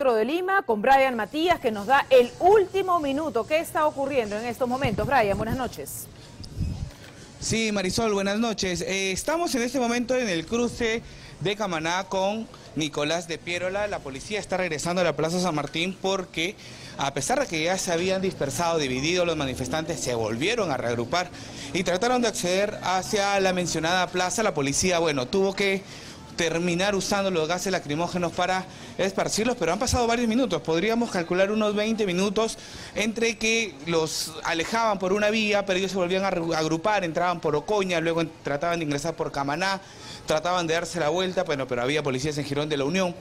de Lima con Brian Matías que nos da el último minuto. ¿Qué está ocurriendo en estos momentos? Brian, buenas noches. Sí, Marisol, buenas noches. Eh, estamos en este momento en el cruce de Camaná con Nicolás de Pierola. La policía está regresando a la Plaza San Martín porque a pesar de que ya se habían dispersado, dividido los manifestantes, se volvieron a reagrupar y trataron de acceder hacia la mencionada plaza. La policía, bueno, tuvo que terminar usando los gases lacrimógenos para esparcirlos, pero han pasado varios minutos, podríamos calcular unos 20 minutos entre que los alejaban por una vía, pero ellos se volvían a agrupar, entraban por Ocoña, luego trataban de ingresar por Camaná, trataban de darse la vuelta, bueno, pero había policías en Girón de la Unión.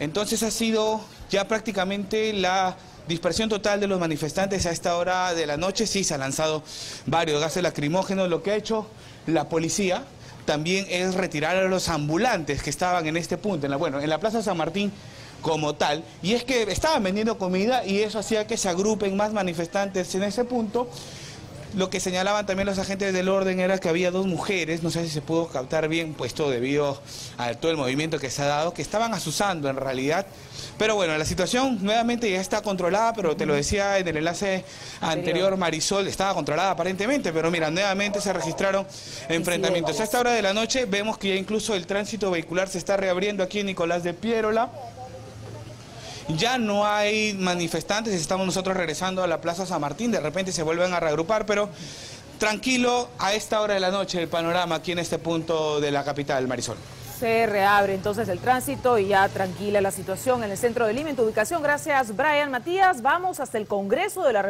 Entonces ha sido ya prácticamente la dispersión total de los manifestantes a esta hora de la noche. Sí, se han lanzado varios gases lacrimógenos, lo que ha hecho la policía también es retirar a los ambulantes que estaban en este punto, en la, bueno, en la Plaza San Martín como tal, y es que estaban vendiendo comida y eso hacía que se agrupen más manifestantes en ese punto. Lo que señalaban también los agentes del orden era que había dos mujeres, no sé si se pudo captar bien, puesto debido a todo el movimiento que se ha dado, que estaban asusando en realidad. Pero bueno, la situación nuevamente ya está controlada, pero te lo decía en el enlace anterior, Marisol, estaba controlada aparentemente, pero mira, nuevamente se registraron enfrentamientos. A esta hora de la noche vemos que ya incluso el tránsito vehicular se está reabriendo aquí en Nicolás de Piérola. Ya no hay manifestantes, estamos nosotros regresando a la Plaza San Martín, de repente se vuelven a reagrupar, pero tranquilo a esta hora de la noche el panorama aquí en este punto de la capital, Marisol. Se reabre entonces el tránsito y ya tranquila la situación en el centro de Lima, en tu ubicación. Gracias, Brian Matías. Vamos hasta el Congreso de la